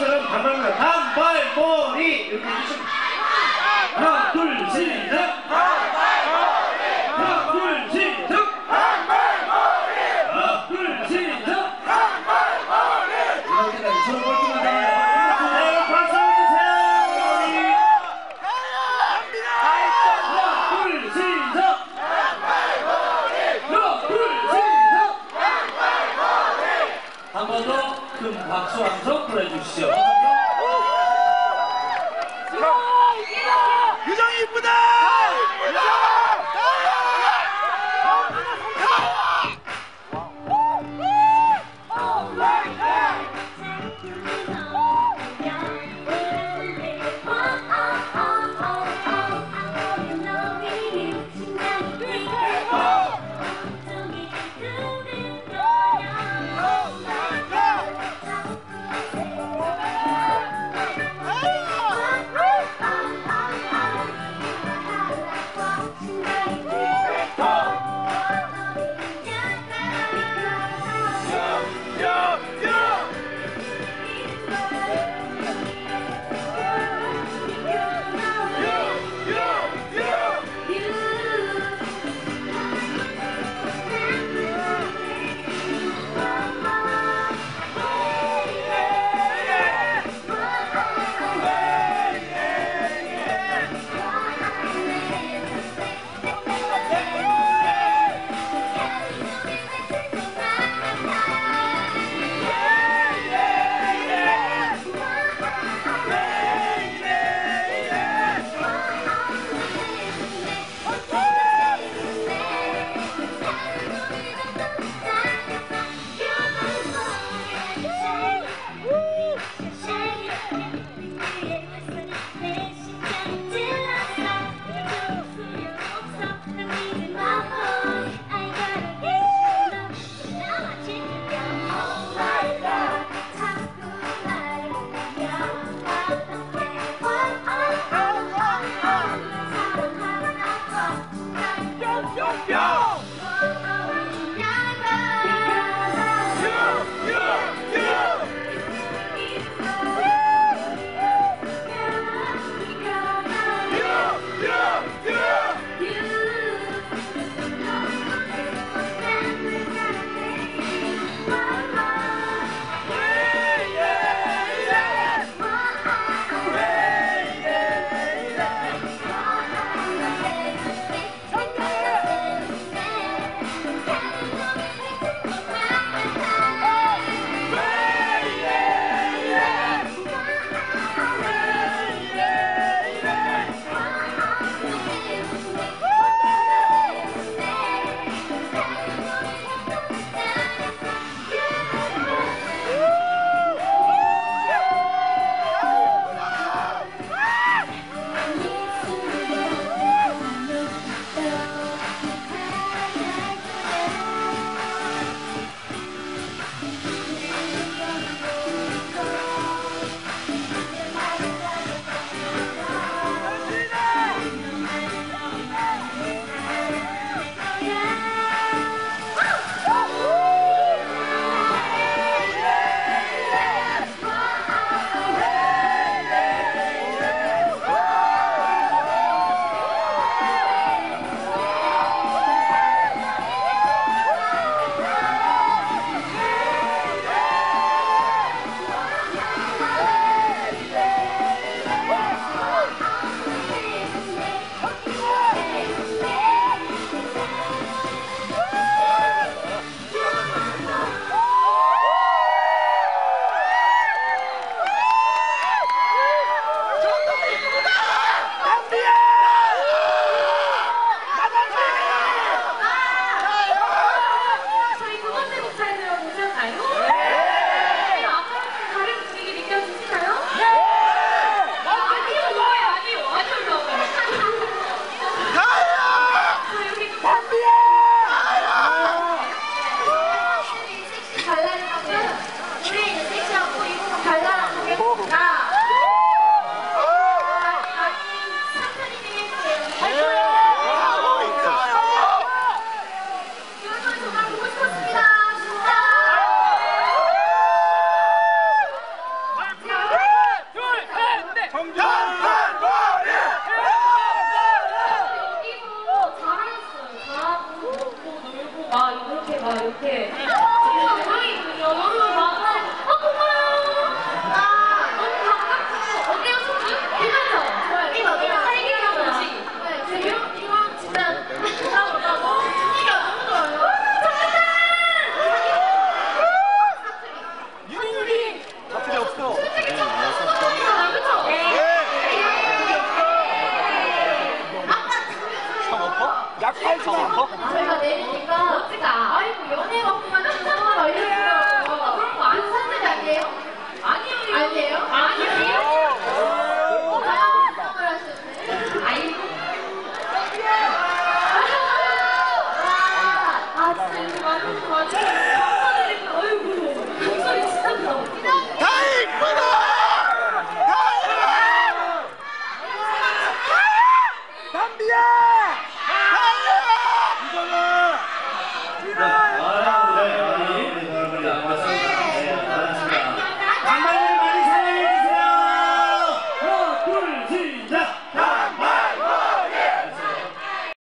꽃처럼 가만히 단발머리. 이렇게 해주시면 하나 둘셋넷 시작. with us! 와 이렇게 막 이렇게.